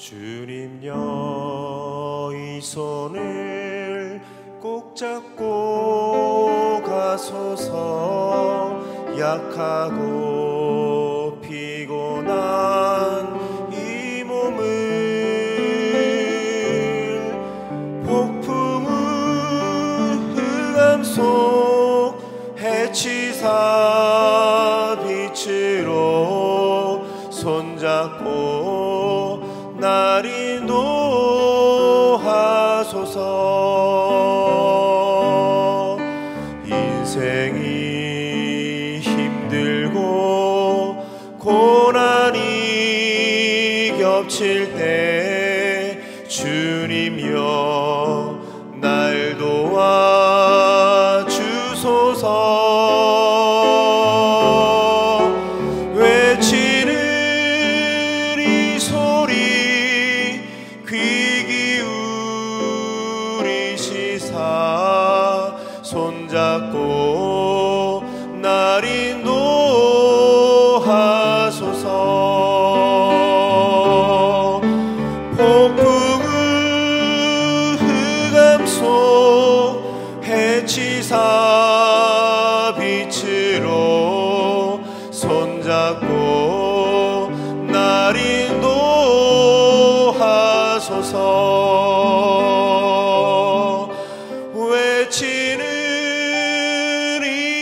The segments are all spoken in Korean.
주님여 이 손을 꼭 잡고 가소서. 약하고 피곤한 이 몸을 폭풍우 흑암 속 해치사 빛으로 손잡고 날 인도하소서. 인생이 힘들고 고난이 겹칠 때 주님 여 기울이시사 손잡고 날 인도하소서. 폭풍우 흑암 속 해치사 빛으로 손잡고 날 인도하소서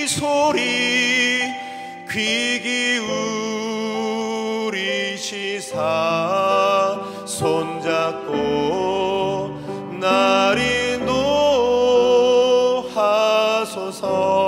소리 귀 기울이시사 손잡고 날 인도하소서